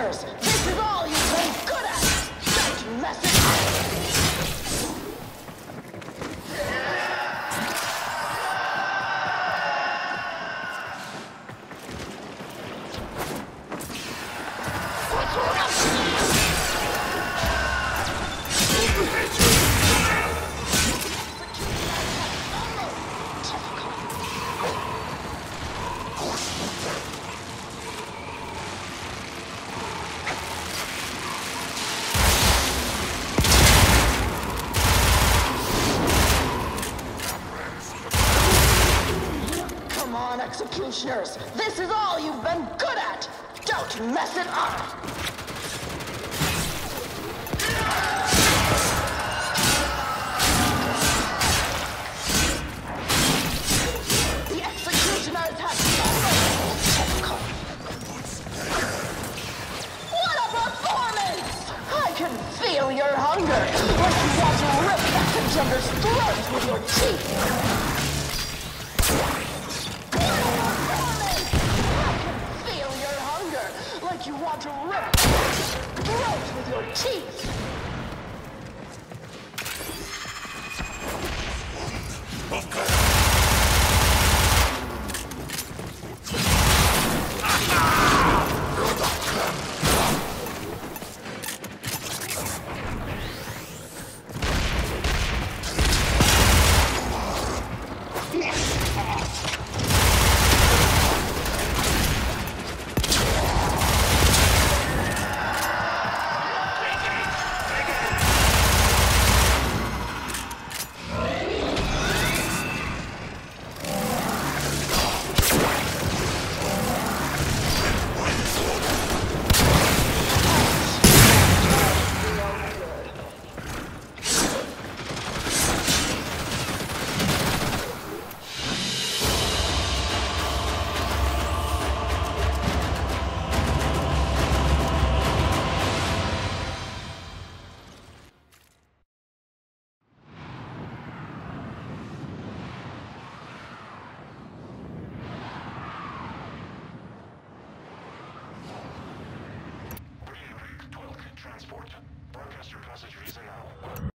Harrison. Lungers, this is all you've been good at! Don't mess it up! Your hunger, like you want to rip that contender's throat with your teeth! Want to rip throat with your teeth!